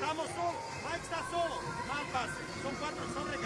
Estamos solos. Oh, Mike está oh, solo. Mal. Son cuatro sobre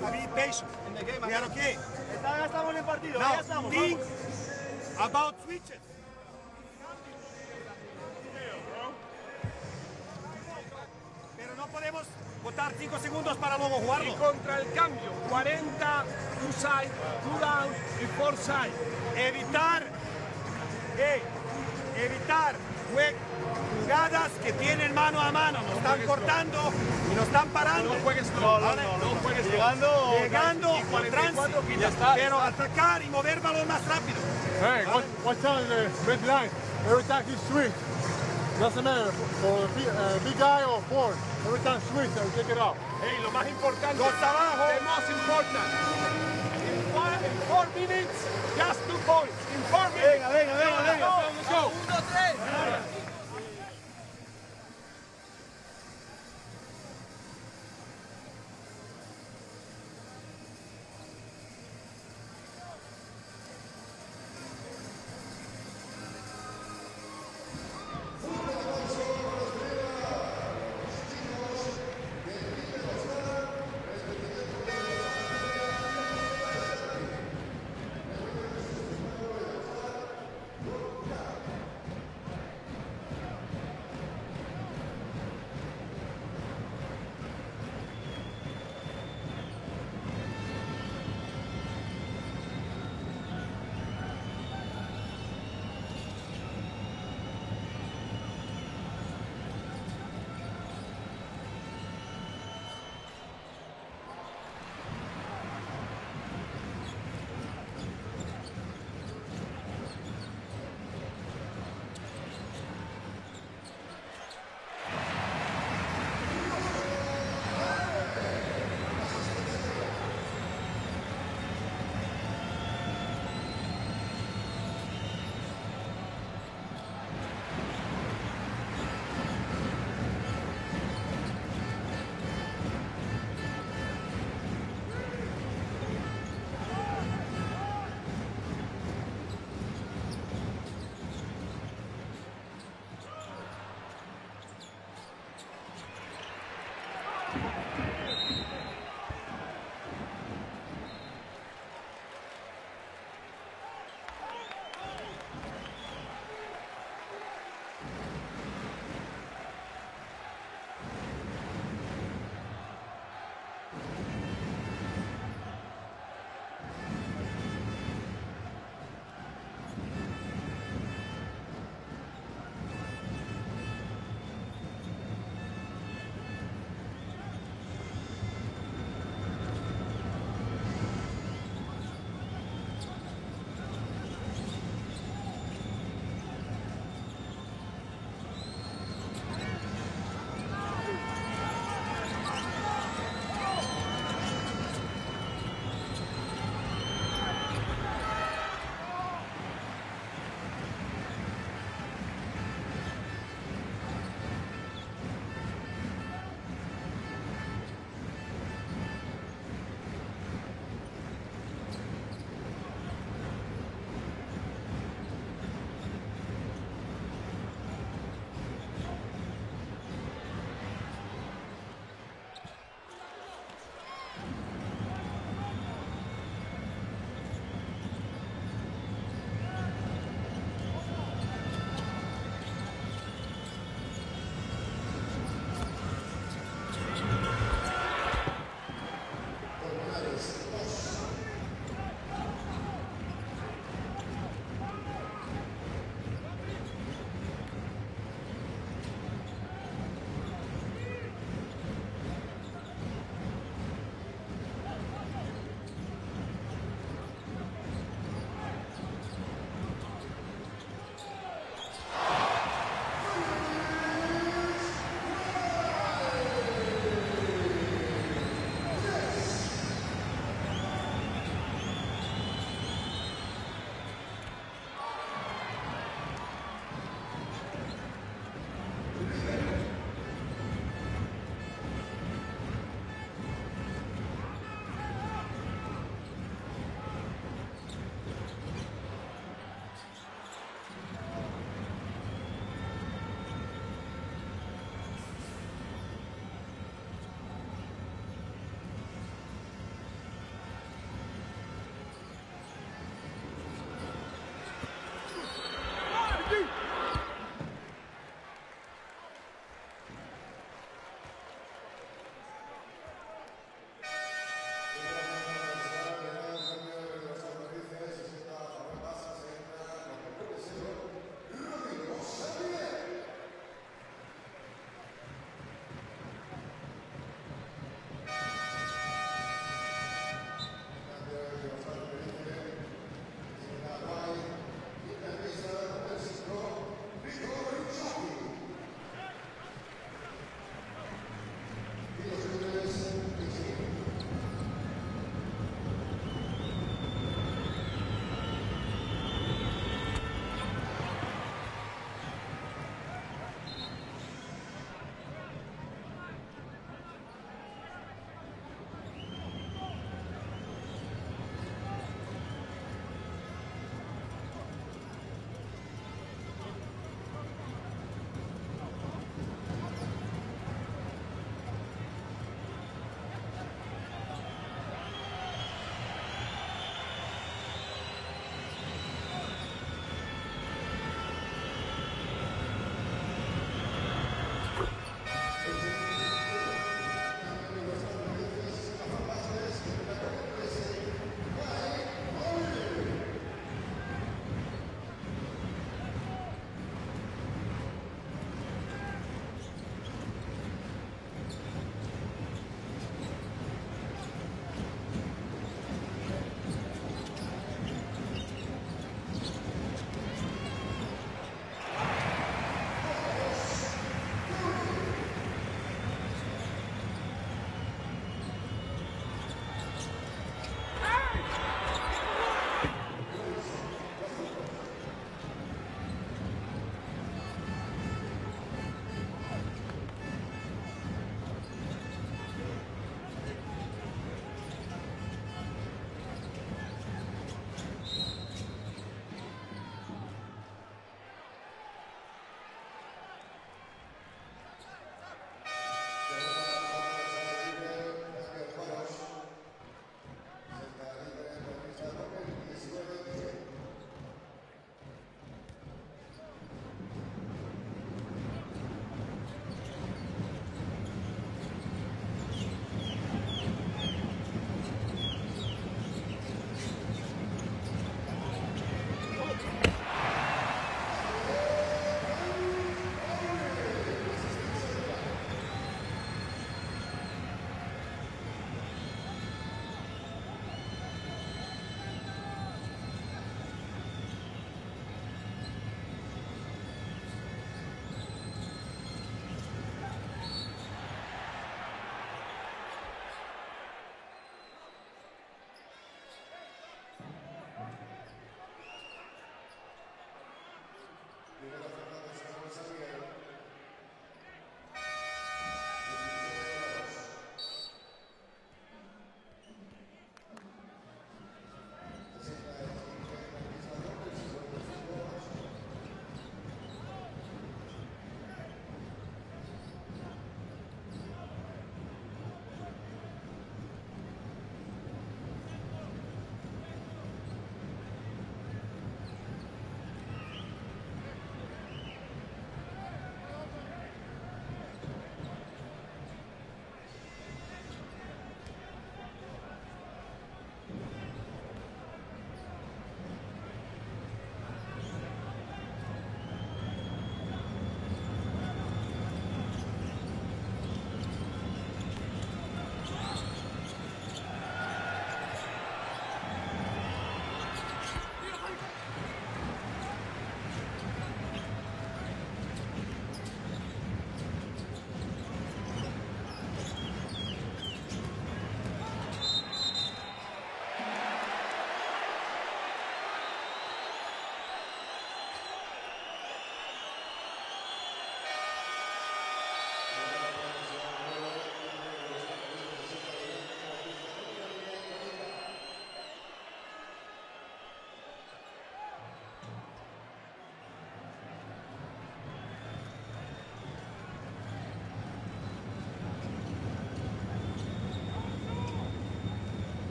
Be patient. In the game, We are okay. Ya estamos en el partido, Now, ya estamos. think about switches. Pero no podemos votar 5 segundos para luego Y jugarlo. contra el cambio, 40, two side, two down y four side. Evitar, eh, evitar jugadas que tienen mano a mano. Nos están cortando y nos están parando. No No, no, no, no, Llegando. Llegando Y con 44 tránsito. ya está. Pero atacar y mover balón más rápido. Hey, what, what's on the red line? Every time he swings, doesn't matter for a big, uh, big guy or four. Every time swings, I take it out. Hey, lo más importante. Dos abajo. The most important. In four, in four minutes, just two points. In four minutes. Venga, venga, venga, venga. Let's go.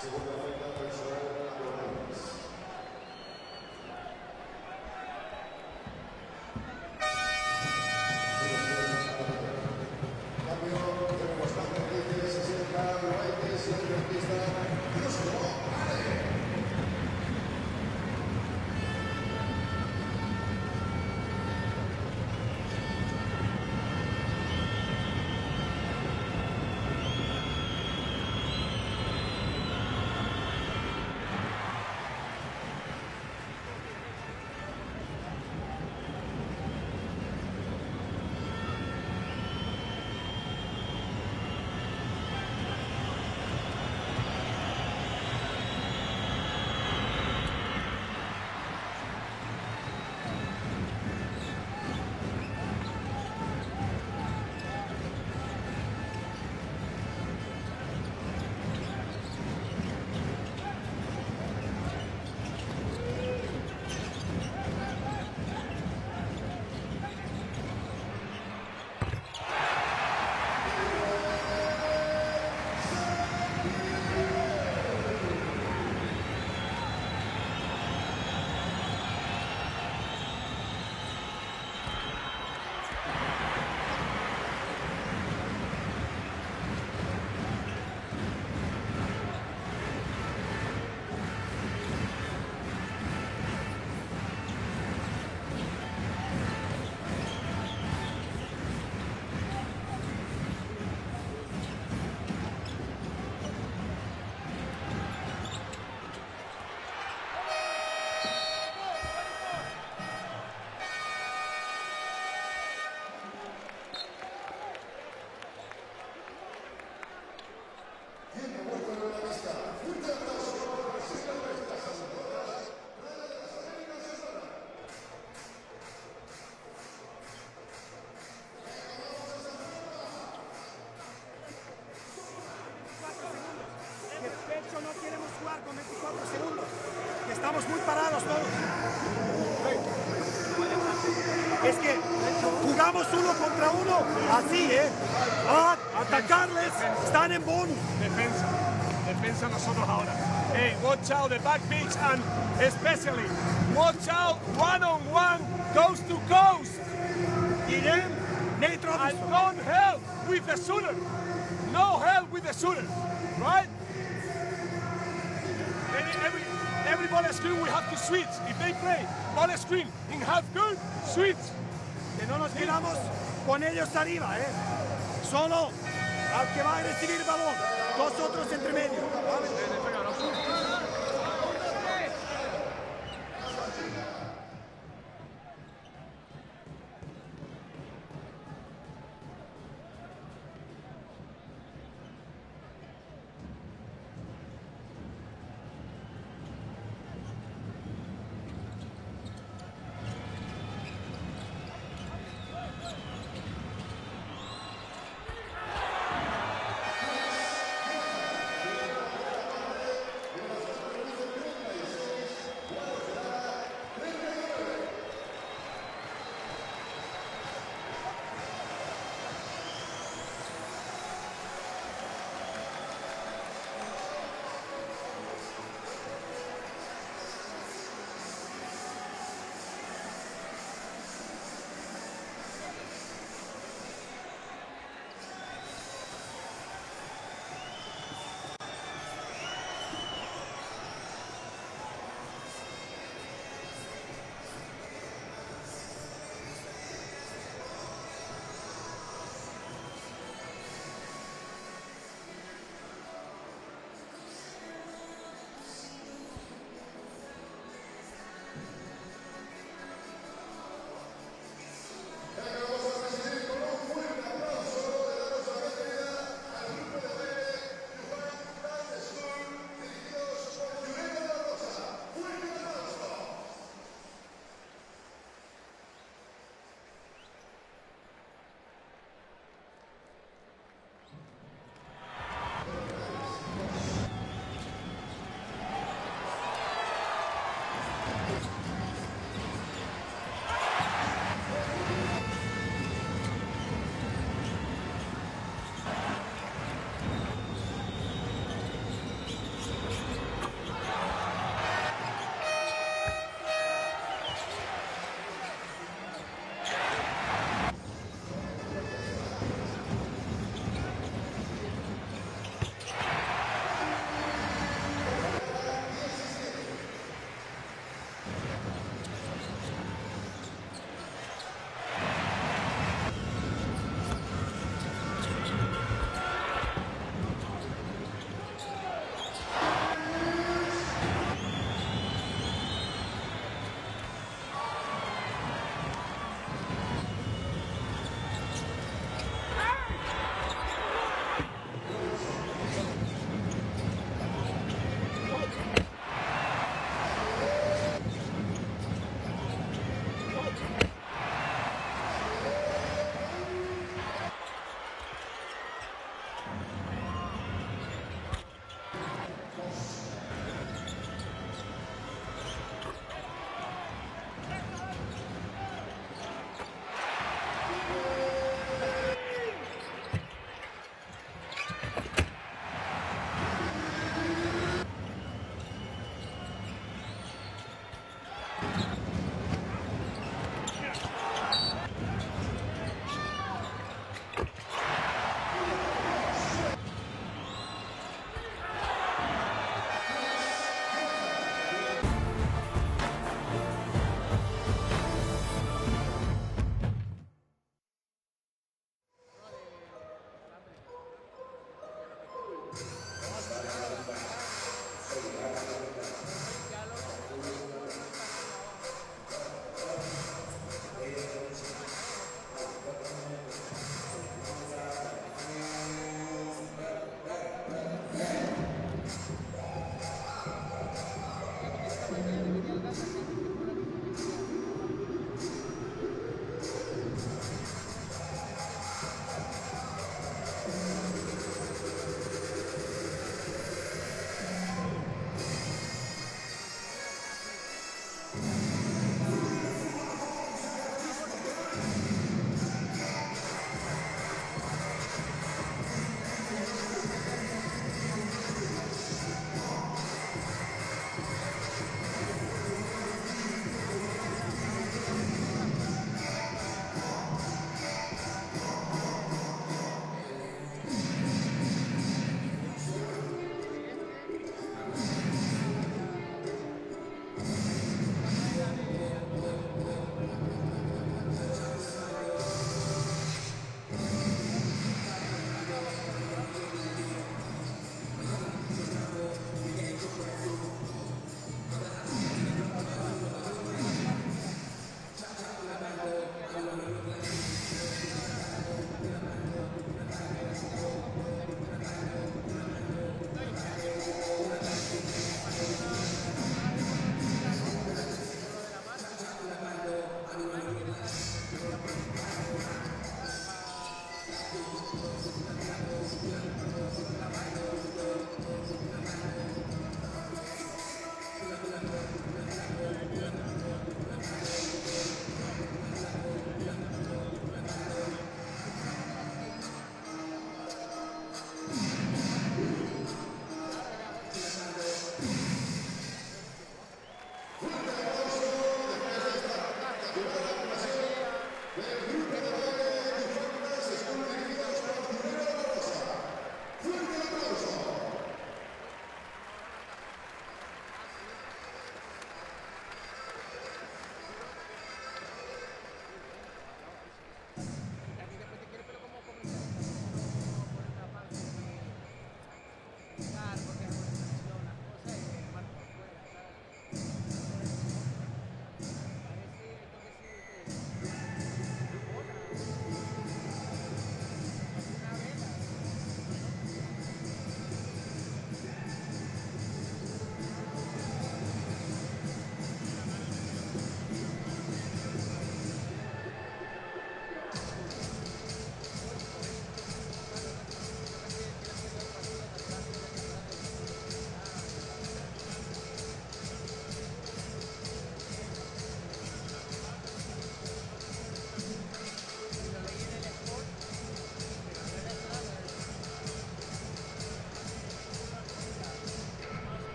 So we're going to wait up estamos muy parados todos. Es que jugamos uno contra uno así, ¿eh? A atacarles, están en bonus. Defensa. Defensa nosotros ahora. Hey, watch out the back pitch and especially watch out one on one coast to coast. Irem, Nate And Robinson. don't help with the shooter. No help with the shooter. Right? Ball screen we have to switch. If they play ball screen in half court, switch. Que no nos quedamos con ellos arriba, ¿eh? Solo al que va a recibir el balón. Dos otros entre medio.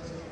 Many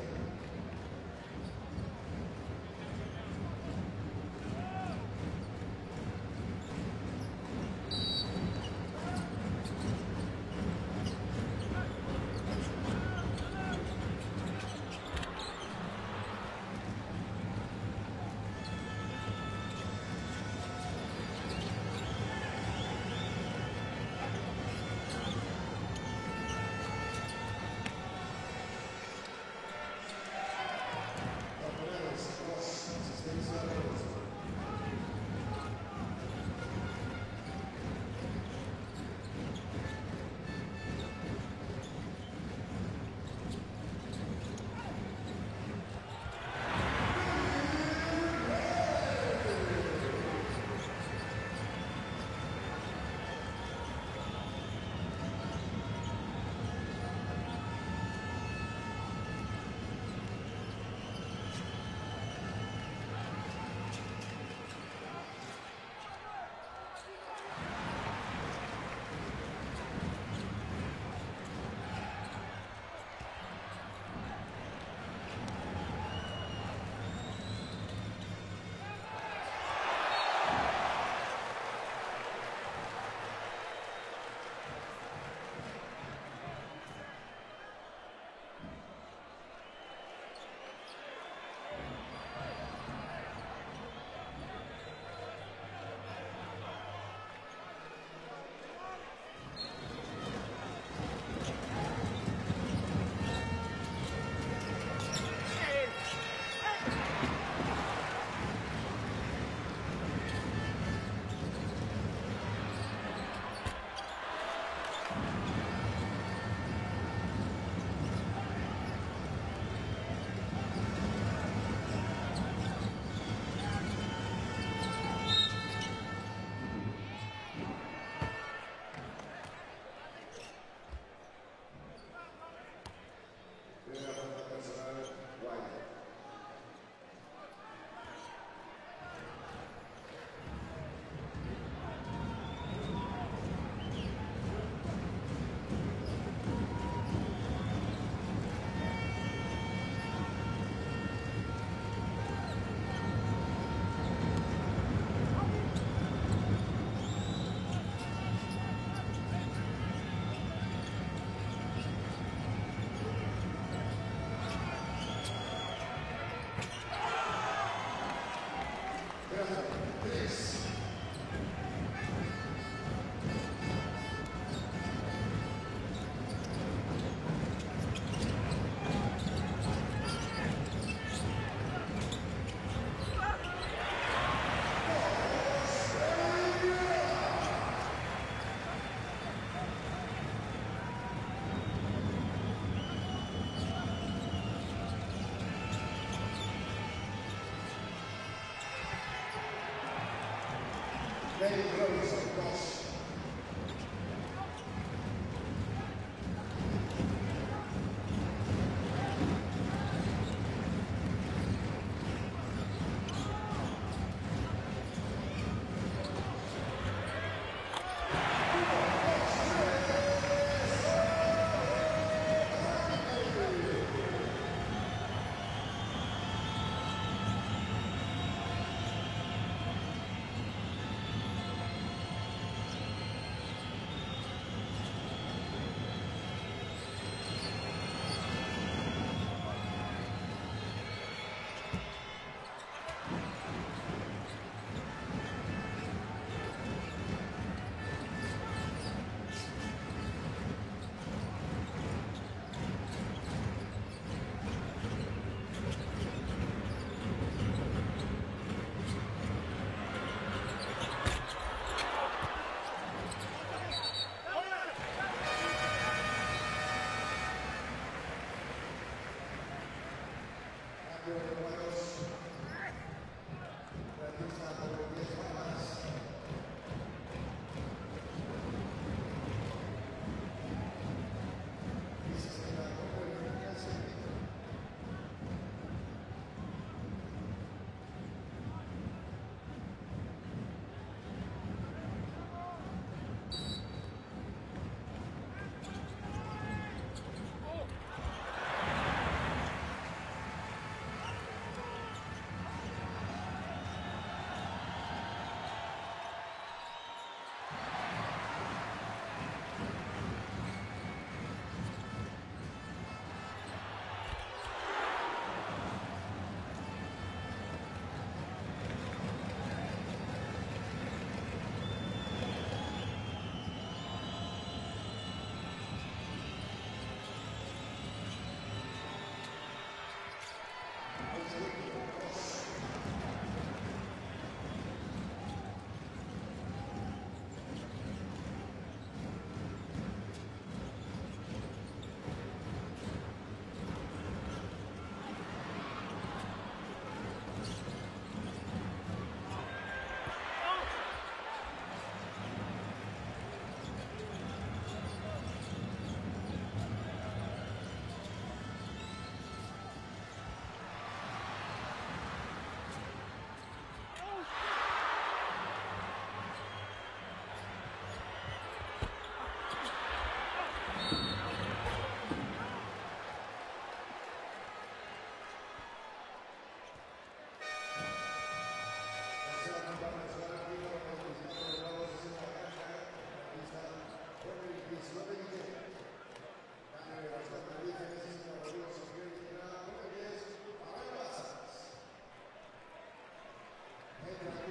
Thank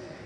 you.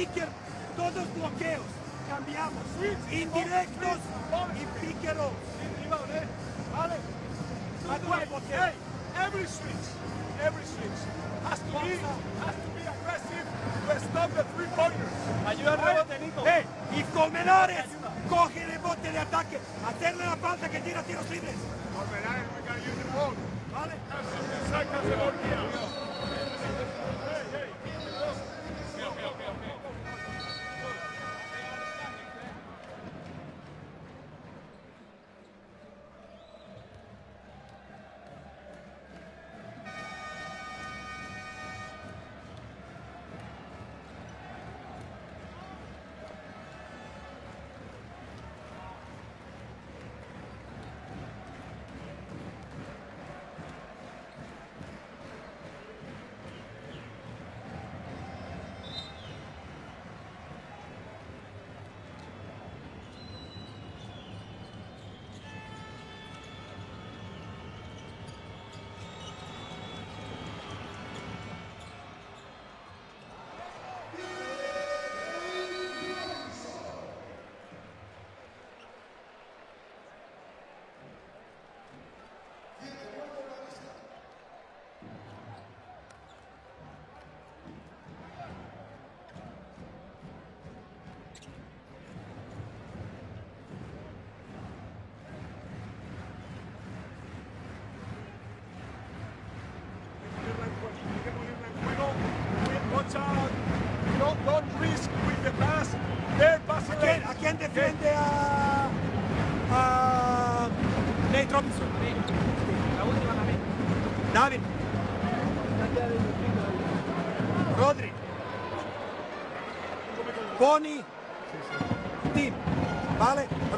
Picker, todos bloqueos. Cambiamos. Indirectos y píqueros. Vale. Acuérdate. Hey, every switch, every switch has to be has to be aggressive to stop the three pointers. Ayuda al rebote, Nico. ¡Eh! Y Colmenares, coge el bote de ataque. Hacerle la falta que tira tiros libres. Colmenares, we gotta use the ball. ¿Vale?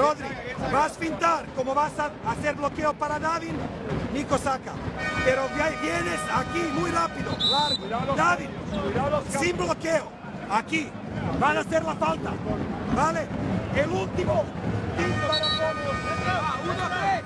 Rodri, vas a fintar, como vas a hacer bloqueo para David, Nico saca. Pero vi- vienes aquí muy rápido, largo. David, sin bloqueo, aquí, van a hacer la falta. ¿Vale? El último, Tim para Pony.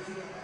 Gracias.